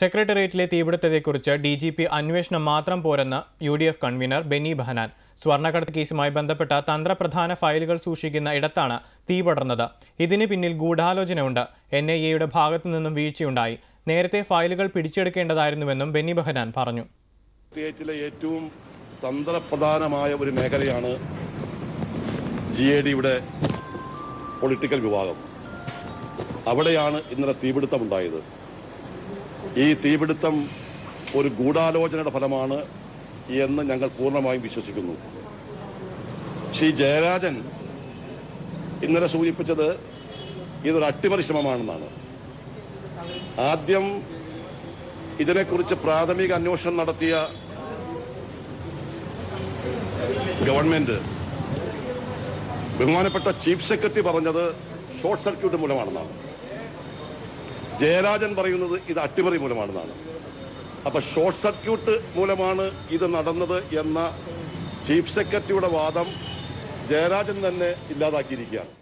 സെക്രട്ടേറിയറ്റിലെ തീപിടുത്തത്തെക്കുറിച്ച് D G P അന്വേഷണം മാത്രം പോരെന്ന് U D F convener Benny Behanan. സ്വർണക്കടത്ത് കേസുമായി ബന്ധപ്പെട്ട തന്ത്രപ്രധാന ഫയലുകൾ സൂക്ഷിക്കുന്ന ഇടത്താണ് തീ പടർന്നത്. ഇതിന് പിന്നിൽ ഗൂഢാലോചനയുണ്ട്. എൻ ഐ എയുടെ ഭാഗത്തു നിന്നും വീഴ്ചയുണ്ടായി. നേരത്തെ ഫയലുകൾ പിടിച്ചെടുക്കേണ്ടതായിരുന്നുവെന്നും ബെന്നി ബഹനാൻ പറഞ്ഞു. ഏറ്റവും തന്ത്രപ്രധാനമായ ഒരു മേഖലയാണ് ജി എ ഡിയുടെ പൊളിറ്റിക്കൽ വിഭാഗം. അവിടെയാണ് ഇന്നലെ തീപിടുത്തമുണ്ടായത്. ഈ തീപിടുത്തം ഒരു ഗൂഢാലോചനയുടെ ഫലമാണ് എന്ന് ഞങ്ങൾ പൂർണമായും വിശ്വസിക്കുന്നു. ശ്രീ ജയരാജൻ ഇന്നലെ സൂചിപ്പിച്ചത് ഇതൊരു അട്ടിമറി ശ്രമമാണെന്നാണ്. ആദ്യം ഇതിനെക്കുറിച്ച് പ്രാഥമിക അന്വേഷണം നടത്തിയ ഗവൺമെന്റ് ബഹുമാനപ്പെട്ട ചീഫ് സെക്രട്ടറി പറഞ്ഞത് ഷോർട്ട് സർക്യൂട്ട് മൂലമാണെന്നാണ്. ജയരാജൻ പറയുന്നത് ഇത് അട്ടിമറി മൂലമാണെന്നാണ്. അപ്പൊ ഷോർട്ട് സർക്യൂട്ട് മൂലമാണ് ഇത് നടന്നത് എന്ന ചീഫ് സെക്രട്ടറിയുടെ വാദം ജയരാജൻ തന്നെ ഇല്ലാതാക്കിയിരിക്കുകയാണ്.